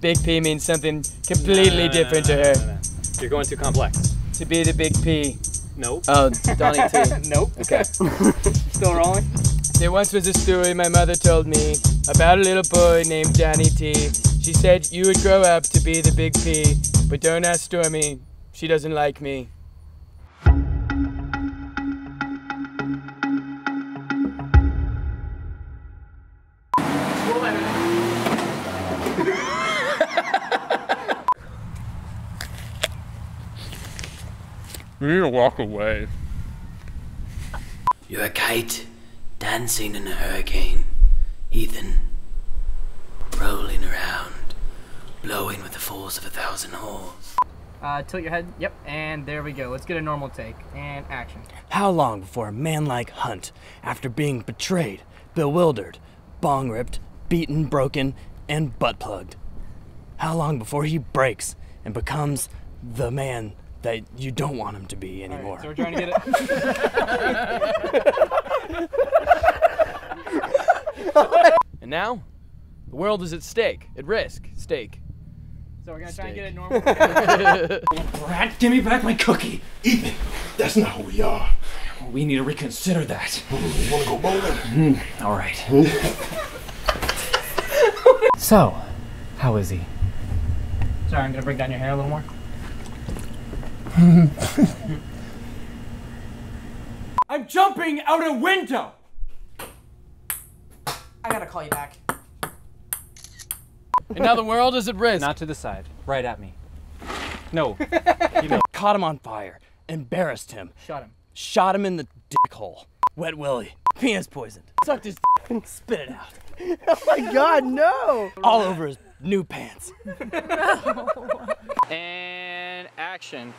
Big P means something completely different to her. You're going too complex. To be the big P. Nope. Oh, Donnie T. nope. Okay. Still rolling? There once was a story my mother told me about a little boy named Johnny T. She said you would grow up to be the big P, but don't ask Stormy. She doesn't like me. You need to walk away. You're a kite dancing in a hurricane, Ethan. Rolling around, blowing with the force of a thousand horns. Uh, tilt your head. Yep, and there we go. Let's get a normal take. And action. How long before a man like Hunt, after being betrayed, bewildered, bong ripped, beaten, broken, and butt plugged? How long before he breaks and becomes the man that you don't want him to be anymore? So we're trying to get it. And now, the world is at stake, at risk, stake. So we're gonna try and get it normal. Brad, give me back my cookie. Ethan, that's not who we are. We need to reconsider that. You wanna go bowling? Hmm, all right. so, how is he? Sorry, I'm gonna break down your hair a little more. I'm jumping out a window! I gotta call you back. And now the world is at risk. Not to the side. Right at me. No. Caught him on fire, embarrassed him, Shot him. shot him in the dick hole. Wet Willie, penis poisoned, sucked his dick, spit it out. Oh my god, no! All over his new pants. And action.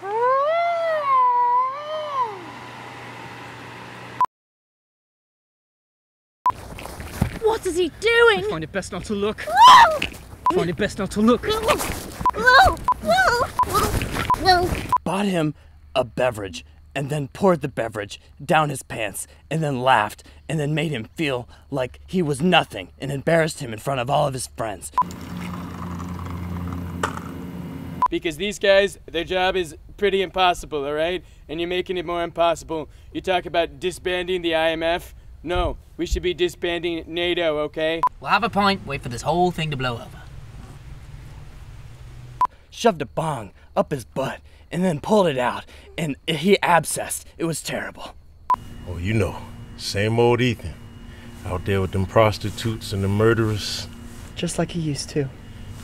What is he doing? I Find it best not to look. Find it best not to look. Whoa! Whoa! Whoa! Bought him a beverage and then poured the beverage down his pants and then laughed and then made him feel like he was nothing and embarrassed him in front of all of his friends. Because these guys, their job is pretty impossible, alright? And you're making it more impossible. You talk about disbanding the IMF. No, we should be disbanding NATO, okay? We'll have a pint, wait for this whole thing to blow over. Shoved a bong up his butt and then pulled it out and he abscessed. It was terrible. Oh, you know, same old Ethan. Out there with them prostitutes and the murderers, Just like he used to.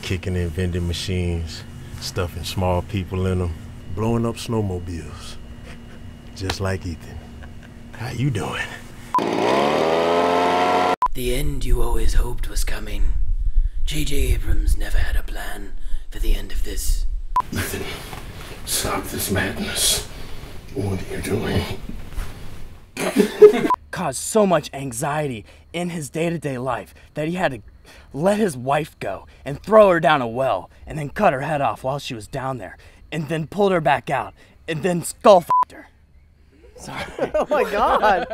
kicking in vending machines, stuffing small people in them, blowing up snowmobiles. Just like Ethan. How you doing? The end you always hoped was coming. J.J. Abrams never had a plan for the end of this. Ethan, stop this madness. What are you doing? Caused so much anxiety in his day to day life that he had to let his wife go and throw her down a well and then cut her head off while she was down there and then pulled her back out and then skull f***ed her. Sorry. Oh my god!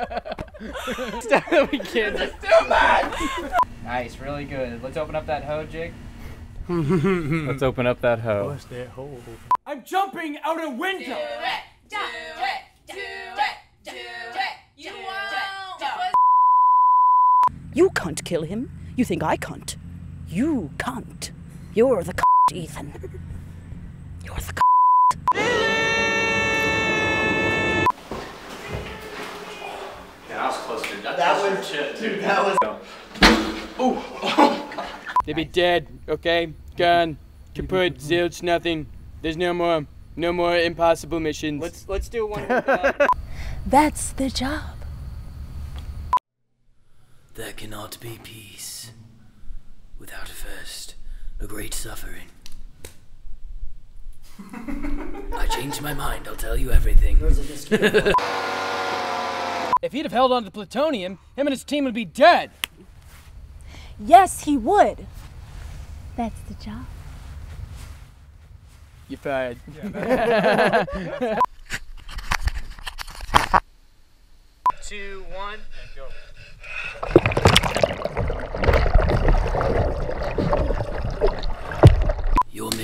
we can't just Nice, really good. Let's open up that hoe, Jake. Let's open up that hoe. I'm jumping out a window! You can't kill him. You think I can't. You can't. You're the c- Ethan. You're the c- They'd be dead, okay? Gone. Kaput, zilch, nothing. There's no more. No more impossible missions. Let's let's do one. With, That's the job. There cannot be peace without first a great suffering. I changed my mind, I'll tell you everything. if he'd have held on to plutonium, him and his team would be dead. Yes, he would. That's the job. You're fired. two, one, and go.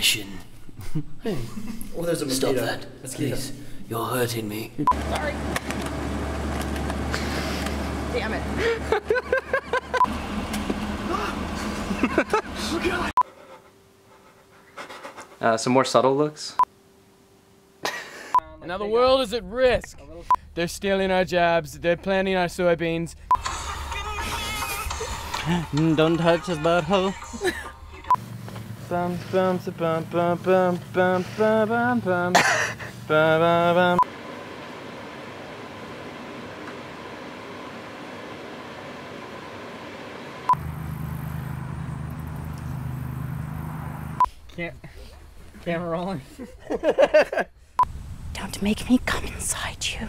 Mission. Oh, there's a Stop that, Mosquito. please. You're hurting me. Sorry. Damn it. Uh, some more subtle looks. Now the world is at risk. They're stealing our jobs. They're planting our soybeans. Don't touch his butthole. Bum bum bum bum bum bum bum bum bum bum bum bum. Camera rolling. Don't make me come inside you.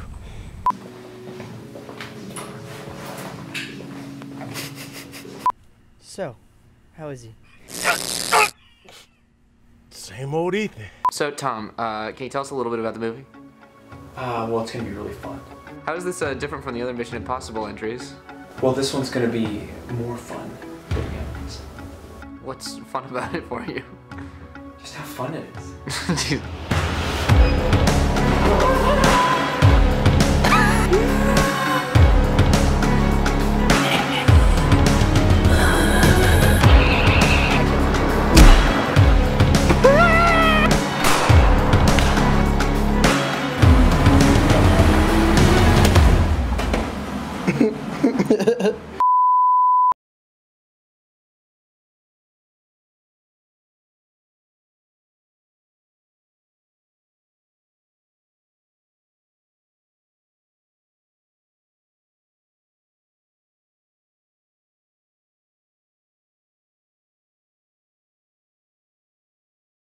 So, how is he? Same old Ethan. So, Tom, uh, can you tell us a little bit about the movie? Uh, well, it's gonna be really fun. How is this uh, different from the other Mission Impossible entries? Well, this one's gonna be more fun. than the others. What's fun about it for you? Just how fun it is. Dude.